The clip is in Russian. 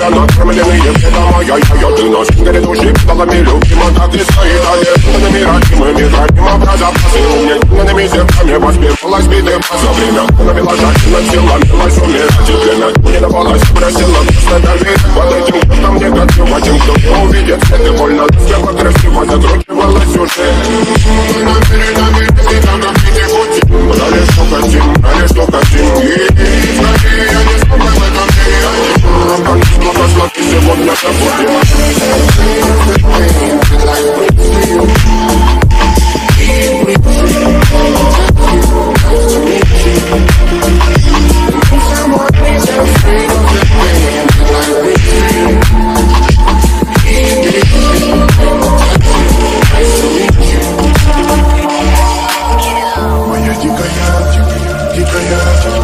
это наш промышленный Ведомо я, я, я, ты наш грядущий Педалами любима, так и стоит я Номера, и мы не образа Пасы у меня юными зерками Воспевалась биты паса Время навела жадина, сила милась умирать И время не давалась, просила Пусть это верит под этим Кто не как животин, кто увидит Это больно, все покрасиво Закручивалась уже for love.